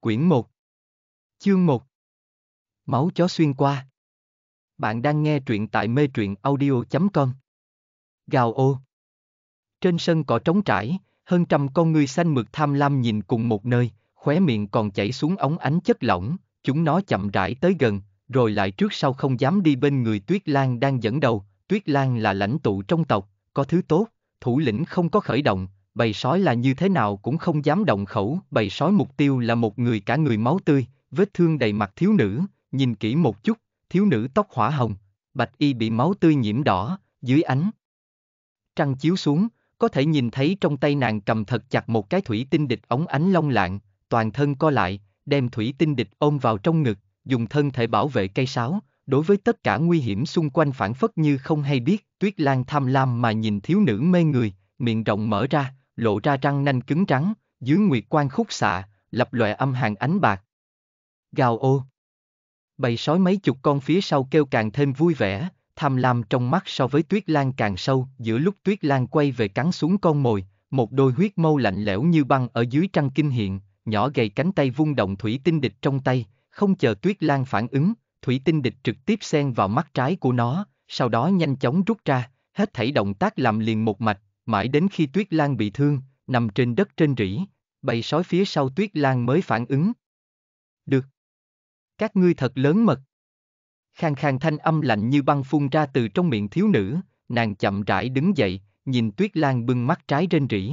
Quyển 1 Chương 1 Máu chó xuyên qua. Bạn đang nghe truyện tại mê truyện audio.com Gào ô. Trên sân cỏ trống trải, hơn trăm con ngươi xanh mực tham lam nhìn cùng một nơi, khóe miệng còn chảy xuống ống ánh chất lỏng, chúng nó chậm rãi tới gần, rồi lại trước sau không dám đi bên người Tuyết Lan đang dẫn đầu, Tuyết Lan là lãnh tụ trong tộc, có thứ tốt, thủ lĩnh không có khởi động, bầy sói là như thế nào cũng không dám động khẩu, bầy sói mục tiêu là một người cả người máu tươi, vết thương đầy mặt thiếu nữ, nhìn kỹ một chút, thiếu nữ tóc hỏa hồng, bạch y bị máu tươi nhiễm đỏ, dưới ánh. Trăng chiếu xuống, có thể nhìn thấy trong tay nàng cầm thật chặt một cái thủy tinh địch ống ánh long lạng, toàn thân co lại, đem thủy tinh địch ôm vào trong ngực, dùng thân thể bảo vệ cây sáo, đối với tất cả nguy hiểm xung quanh phản phất như không hay biết, tuyết lan tham lam mà nhìn thiếu nữ mê người, miệng rộng mở ra, lộ ra răng nanh cứng trắng, dưới nguyệt quan khúc xạ, lập lòe âm hàng ánh bạc. Gào ô. Bầy sói mấy chục con phía sau kêu càng thêm vui vẻ, tham lam trong mắt so với tuyết lan càng sâu, giữa lúc tuyết lan quay về cắn xuống con mồi, một đôi huyết mâu lạnh lẽo như băng ở dưới trăng kinh hiện, nhỏ gầy cánh tay vung động thủy tinh địch trong tay, không chờ tuyết lan phản ứng, thủy tinh địch trực tiếp xen vào mắt trái của nó, sau đó nhanh chóng rút ra, hết thảy động tác làm liền một mạch, mãi đến khi Tuyết Lan bị thương, nằm trên đất trên rỉ, bầy sói phía sau Tuyết Lan mới phản ứng. Được. Các ngươi thật lớn mật. Khang khang thanh âm lạnh như băng phun ra từ trong miệng thiếu nữ, nàng chậm rãi đứng dậy, nhìn Tuyết Lan bưng mắt trái trên rỉ.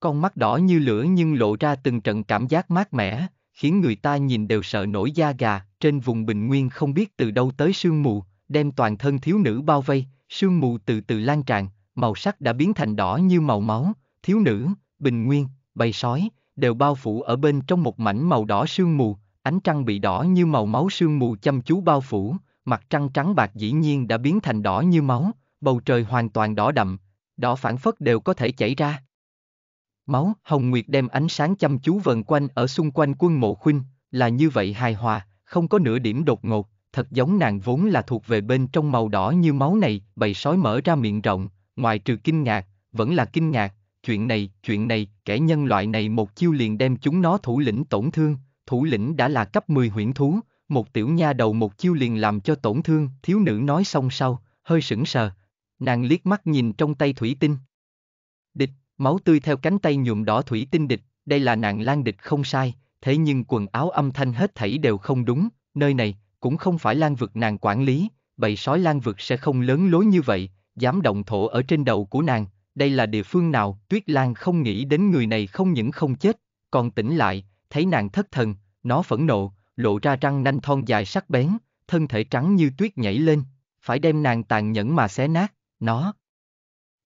Con mắt đỏ như lửa nhưng lộ ra từng trận cảm giác mát mẻ, khiến người ta nhìn đều sợ nổi da gà, trên vùng bình nguyên không biết từ đâu tới sương mù, đem toàn thân thiếu nữ bao vây, sương mù từ từ lan tràn, màu sắc đã biến thành đỏ như màu máu, thiếu nữ, bình nguyên, bầy sói, đều bao phủ ở bên trong một mảnh màu đỏ sương mù, ánh trăng bị đỏ như màu máu sương mù chăm chú bao phủ, mặt trăng trắng bạc dĩ nhiên đã biến thành đỏ như máu, bầu trời hoàn toàn đỏ đậm, đỏ phản phất đều có thể chảy ra. Máu, Hồng Nguyệt đem ánh sáng chăm chú vần quanh ở xung quanh quân mộ khuynh, là như vậy hài hòa, không có nửa điểm đột ngột, thật giống nàng vốn là thuộc về bên trong màu đỏ như máu này, bầy sói mở ra miệng rộng, ngoài trừ kinh ngạc, vẫn là kinh ngạc, chuyện này, chuyện này, kẻ nhân loại này một chiêu liền đem chúng nó thủ lĩnh tổn thương, thủ lĩnh đã là cấp 10 huyễn thú, một tiểu nha đầu một chiêu liền làm cho tổn thương, thiếu nữ nói xong sau, hơi sững sờ, nàng liếc mắt nhìn trong tay thủy tinh. Địch, máu tươi theo cánh tay nhuộm đỏ thủy tinh địch, đây là nàng lan địch không sai, thế nhưng quần áo âm thanh hết thảy đều không đúng, nơi này, cũng không phải lan vực nàng quản lý, bầy sói lan vực sẽ không lớn lối như vậy, dám động thổ ở trên đầu của nàng, đây là địa phương nào, Tuyết Lan không nghĩ đến người này không những không chết, còn tỉnh lại, thấy nàng thất thần, nó phẫn nộ, lộ ra răng nanh thon dài sắc bén, thân thể trắng như tuyết nhảy lên, phải đem nàng tàn nhẫn mà xé nát, nó.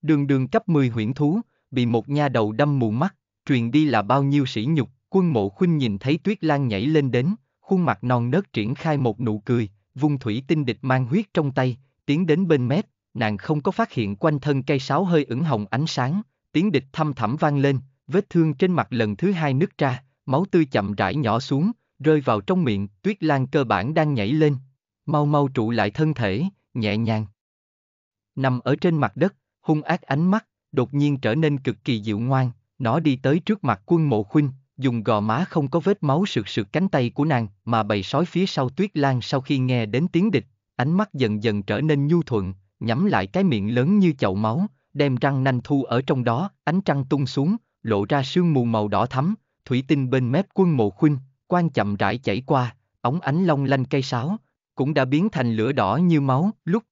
Đường đường cấp 10 huyễn thú, bị một nha đầu đâm mù mắt, truyền đi là bao nhiêu sỉ nhục, quân mộ khuynh nhìn thấy Tuyết Lan nhảy lên đến, khuôn mặt non nớt triển khai một nụ cười, vung thủy tinh địch mang huyết trong tay, tiến đến bên mép, nàng không có phát hiện quanh thân cây sáo hơi ửng hồng ánh sáng, tiếng địch thăm thẳm vang lên, vết thương trên mặt lần thứ hai nứt ra, máu tươi chậm rãi nhỏ xuống, rơi vào trong miệng, tuyết lan cơ bản đang nhảy lên, mau mau trụ lại thân thể, nhẹ nhàng. Nằm ở trên mặt đất, hung ác ánh mắt, đột nhiên trở nên cực kỳ dịu ngoan, nó đi tới trước mặt quân mộ khuynh, dùng gò má không có vết máu sượt sượt cánh tay của nàng, mà bầy sói phía sau tuyết lan sau khi nghe đến tiếng địch, ánh mắt dần dần trở nên nhu thuận, nhắm lại cái miệng lớn như chậu máu, đem răng nanh thu ở trong đó, ánh trăng tung xuống, lộ ra sương mù màu đỏ thắm, thủy tinh bên mép quân mộ khuynh, quan chậm rãi chảy qua, ống ánh long lanh cây sáo, cũng đã biến thành lửa đỏ như máu, lúc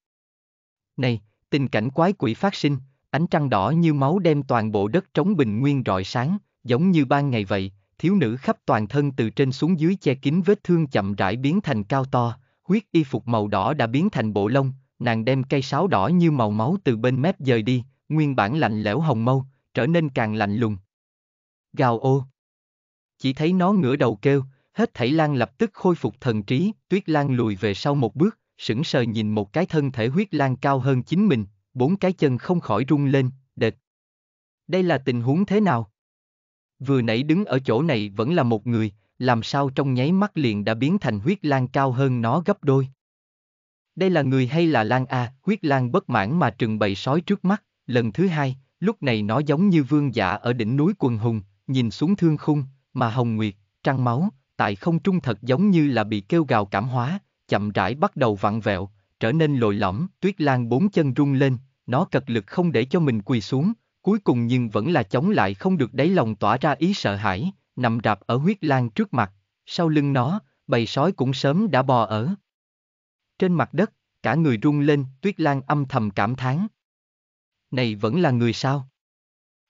này, tình cảnh quái quỷ phát sinh, ánh trăng đỏ như máu đem toàn bộ đất trống bình nguyên rọi sáng, giống như ban ngày vậy, thiếu nữ khắp toàn thân từ trên xuống dưới che kín vết thương chậm rãi biến thành cao to, huyết y phục màu đỏ đã biến thành bộ lông, nàng đem cây sáo đỏ như màu máu từ bên mép dời đi, nguyên bản lạnh lẽo hồng mâu, trở nên càng lạnh lùng. Gào ô. Chỉ thấy nó ngửa đầu kêu, hết thảy lan lập tức khôi phục thần trí, tuyết lan lùi về sau một bước, sững sờ nhìn một cái thân thể huyết lan cao hơn chính mình, bốn cái chân không khỏi rung lên, đệt. Đây là tình huống thế nào? Vừa nãy đứng ở chỗ này vẫn là một người, làm sao trong nháy mắt liền đã biến thành huyết lan cao hơn nó gấp đôi. Đây là người hay là Lan A, huyết Lan bất mãn mà trừng bày sói trước mắt, lần thứ hai, lúc này nó giống như vương giả ở đỉnh núi quần hùng, nhìn xuống thương khung, mà Hồng Nguyệt, trăng máu, tại không trung thật giống như là bị kêu gào cảm hóa, chậm rãi bắt đầu vặn vẹo, trở nên lồi lõm, tuyết lan bốn chân rung lên, nó cật lực không để cho mình quỳ xuống, cuối cùng nhưng vẫn là chống lại không được đáy lòng tỏa ra ý sợ hãi, nằm rạp ở huyết lan trước mặt, sau lưng nó, bầy sói cũng sớm đã bò ở. Trên mặt đất, cả người rung lên, tuyết lan âm thầm cảm thán. Này vẫn là người sao?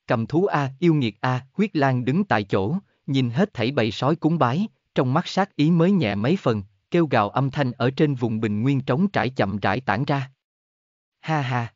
Cầm thú A, yêu nghiệt A, huyết lan đứng tại chỗ, nhìn hết thảy bầy sói cúng bái, trong mắt sát ý mới nhẹ mấy phần, kêu gào âm thanh ở trên vùng bình nguyên trống trải chậm rãi tản ra. Ha ha!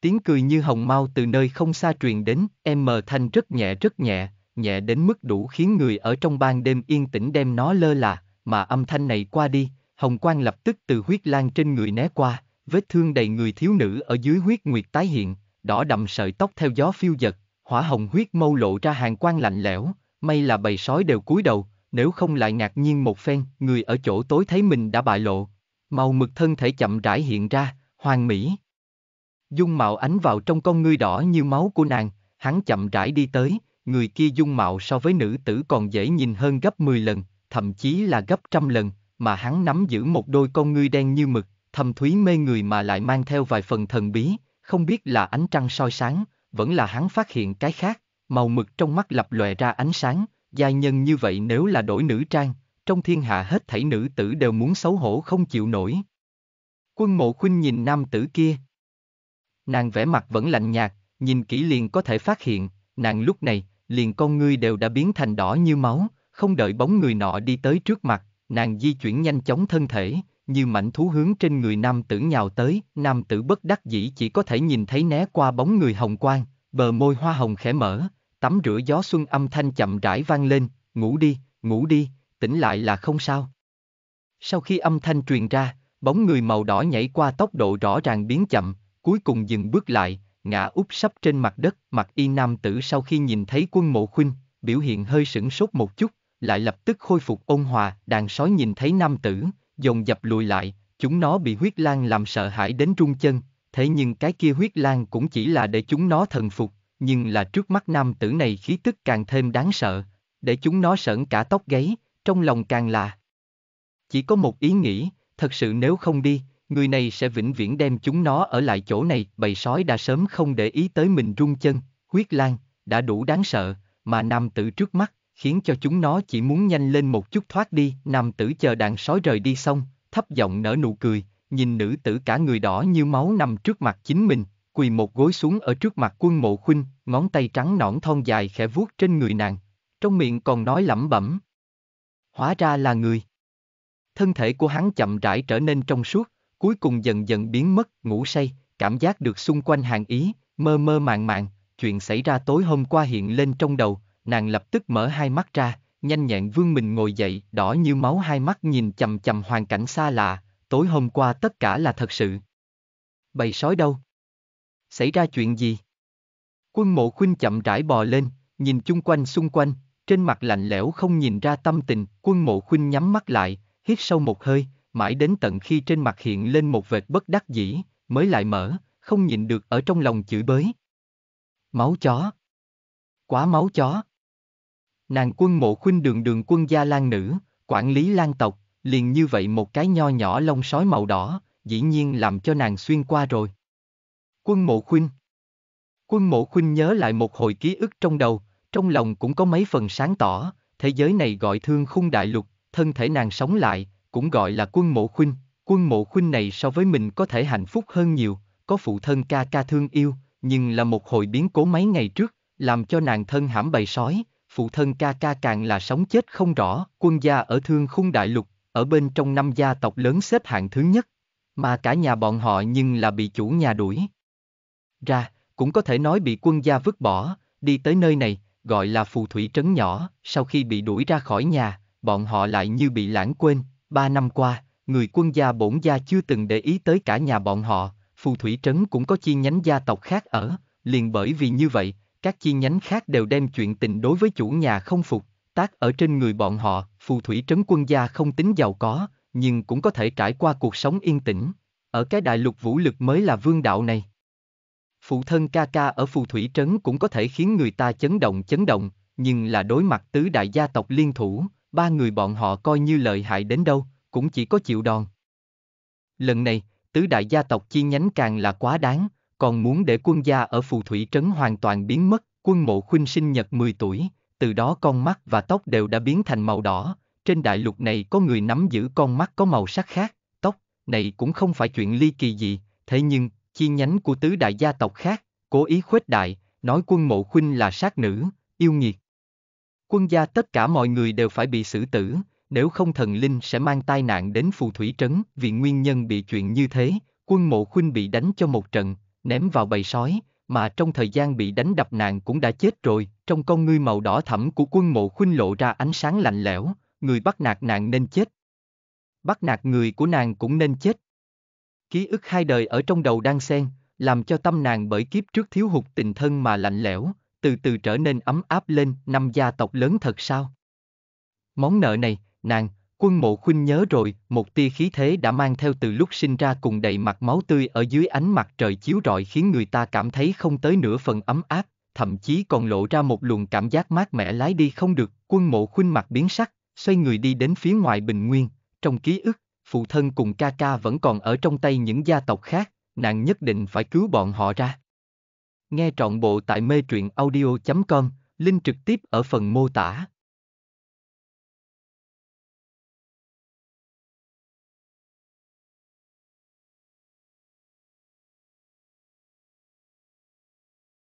Tiếng cười như hồng mau từ nơi không xa truyền đến, em mờ thanh rất nhẹ rất nhẹ, nhẹ đến mức đủ khiến người ở trong ban đêm yên tĩnh đem nó lơ là, mà âm thanh này qua đi, hồng quang lập tức từ huyết lan trên người né qua, vết thương đầy người thiếu nữ ở dưới huyết nguyệt tái hiện, đỏ đậm sợi tóc theo gió phiêu dật, hỏa hồng huyết mâu lộ ra hàng quang lạnh lẽo, may là bầy sói đều cúi đầu, nếu không lại ngạc nhiên một phen, người ở chỗ tối thấy mình đã bại lộ. Màu mực thân thể chậm rãi hiện ra, hoàng mỹ. Dung mạo ánh vào trong con ngươi đỏ như máu của nàng, hắn chậm rãi đi tới, người kia dung mạo so với nữ tử còn dễ nhìn hơn gấp 10 lần, thậm chí là gấp trăm lần, mà hắn nắm giữ một đôi con ngươi đen như mực, thâm thúy mê người mà lại mang theo vài phần thần bí, không biết là ánh trăng soi sáng, vẫn là hắn phát hiện cái khác, màu mực trong mắt lập lòe ra ánh sáng, giai nhân như vậy nếu là đổi nữ trang, trong thiên hạ hết thảy nữ tử đều muốn xấu hổ không chịu nổi. Quân mộ khuynh nhìn nam tử kia. Nàng vẻ mặt vẫn lạnh nhạt, nhìn kỹ liền có thể phát hiện, nàng lúc này, liền con ngươi đều đã biến thành đỏ như máu, không đợi bóng người nọ đi tới trước mặt, nàng di chuyển nhanh chóng thân thể, như mảnh thú hướng trên người nam tử nhào tới, nam tử bất đắc dĩ chỉ có thể nhìn thấy né qua bóng người hồng quang, bờ môi hoa hồng khẽ mở, tắm rửa gió xuân âm thanh chậm rãi vang lên, ngủ đi, ngủ đi, tỉnh lại là không sao. Sau khi âm thanh truyền ra, bóng người màu đỏ nhảy qua tốc độ rõ ràng biến chậm, cuối cùng dừng bước lại, ngã úp sấp trên mặt đất, mặt y nam tử sau khi nhìn thấy quân mộ khuynh, biểu hiện hơi sửng sốt một chút, lại lập tức khôi phục ôn hòa, đàn sói nhìn thấy nam tử, dồn dập lùi lại, chúng nó bị huyết lang làm sợ hãi đến run chân, thế nhưng cái kia huyết lang cũng chỉ là để chúng nó thần phục, nhưng là trước mắt nam tử này khí tức càng thêm đáng sợ, để chúng nó sởn cả tóc gáy, trong lòng càng là. Chỉ có một ý nghĩ, thật sự nếu không đi, người này sẽ vĩnh viễn đem chúng nó ở lại chỗ này, bầy sói đã sớm không để ý tới mình rung chân, huyết lang, đã đủ đáng sợ, mà nam tử trước mắt, khiến cho chúng nó chỉ muốn nhanh lên một chút thoát đi, nam tử chờ đàn sói rời đi xong, thấp giọng nở nụ cười, nhìn nữ tử cả người đỏ như máu nằm trước mặt chính mình, quỳ một gối xuống ở trước mặt quân mộ khuynh, ngón tay trắng nõn thon dài khẽ vuốt trên người nàng, trong miệng còn nói lẩm bẩm. Hóa ra là người. Thân thể của hắn chậm rãi trở nên trong suốt, cuối cùng dần dần biến mất, ngủ say, cảm giác được xung quanh hàng ý, mơ mơ màng màng, chuyện xảy ra tối hôm qua hiện lên trong đầu, nàng lập tức mở hai mắt ra, nhanh nhẹn vương mình ngồi dậy, đỏ như máu hai mắt nhìn chầm chầm hoàn cảnh xa lạ, tối hôm qua tất cả là thật sự. Bầy sói đâu? Xảy ra chuyện gì? Quân mộ khuynh chậm rãi bò lên, nhìn chung quanh xung quanh, trên mặt lạnh lẽo không nhìn ra tâm tình, quân mộ khuynh nhắm mắt lại, hít sâu một hơi, mãi đến tận khi trên mặt hiện lên một vệt bất đắc dĩ, mới lại mở, không nhìn được ở trong lòng chửi bới. Máu chó. Quá máu chó. Nàng quân mộ khuynh đường đường quân gia lan nữ, quản lý lan tộc, liền như vậy một cái nho nhỏ lông sói màu đỏ, dĩ nhiên làm cho nàng xuyên qua rồi. Quân mộ khuynh. Quân mộ khuynh nhớ lại một hồi ký ức trong đầu, trong lòng cũng có mấy phần sáng tỏ, thế giới này gọi thương khung đại lục, thân thể nàng sống lại, cũng gọi là quân mộ khuynh, quân mộ khuynh này so với mình có thể hạnh phúc hơn nhiều, có phụ thân ca ca thương yêu, nhưng là một hồi biến cố mấy ngày trước, làm cho nàng thân hãm bầy sói, phụ thân ca ca càng là sống chết không rõ, quân gia ở thương khung đại lục, ở bên trong năm gia tộc lớn xếp hạng thứ nhất, mà cả nhà bọn họ nhưng là bị chủ nhà đuổi. Ra, cũng có thể nói bị quân gia vứt bỏ, đi tới nơi này, gọi là phù thủy trấn nhỏ, sau khi bị đuổi ra khỏi nhà, bọn họ lại như bị lãng quên, ba năm qua, người quân gia bổn gia chưa từng để ý tới cả nhà bọn họ, phù thủy trấn cũng có chi nhánh gia tộc khác ở, liền bởi vì như vậy, các chi nhánh khác đều đem chuyện tình đối với chủ nhà không phục, tác ở trên người bọn họ, phù thủy trấn quân gia không tính giàu có, nhưng cũng có thể trải qua cuộc sống yên tĩnh. Ở cái đại lục vũ lực mới là vương đạo này. Phụ thân ca ca ở phù thủy trấn cũng có thể khiến người ta chấn động chấn động, nhưng là đối mặt tứ đại gia tộc liên thủ, ba người bọn họ coi như lợi hại đến đâu, cũng chỉ có chịu đòn. Lần này, tứ đại gia tộc chi nhánh càng là quá đáng, còn muốn để quân gia ở phù thủy trấn hoàn toàn biến mất, quân mộ khuynh sinh nhật 10 tuổi, từ đó con mắt và tóc đều đã biến thành màu đỏ, trên đại lục này có người nắm giữ con mắt có màu sắc khác, tóc, này cũng không phải chuyện ly kỳ gì, thế nhưng, chi nhánh của tứ đại gia tộc khác, cố ý khuếch đại, nói quân mộ khuynh là sát nữ, yêu nghiệt. Quân gia tất cả mọi người đều phải bị xử tử, nếu không thần linh sẽ mang tai nạn đến phù thủy trấn, vì nguyên nhân bị chuyện như thế, quân mộ khuynh bị đánh cho một trận, ném vào bầy sói, mà trong thời gian bị đánh đập nàng cũng đã chết rồi, trong con ngươi màu đỏ thẫm của quân mộ khuynh lộ ra ánh sáng lạnh lẽo, người bắt nạt nàng nên chết. Bắt nạt người của nàng cũng nên chết. Ký ức hai đời ở trong đầu đang xen, làm cho tâm nàng bởi kiếp trước thiếu hụt tình thân mà lạnh lẽo, từ từ trở nên ấm áp lên, năm gia tộc lớn thật sao? Món nợ này, nàng, quân mộ khuynh nhớ rồi, một tia khí thế đã mang theo từ lúc sinh ra cùng đầy mặt máu tươi ở dưới ánh mặt trời chiếu rọi khiến người ta cảm thấy không tới nửa phần ấm áp, thậm chí còn lộ ra một luồng cảm giác mát mẻ lái đi không được, quân mộ khuynh mặt biến sắc, xoay người đi đến phía ngoài bình nguyên, trong ký ức, phụ thân cùng ca ca vẫn còn ở trong tay những gia tộc khác, nàng nhất định phải cứu bọn họ ra. Nghe trọn bộ tại mê truyện audio.com, link trực tiếp ở phần mô tả.